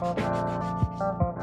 Música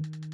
Mm-hmm.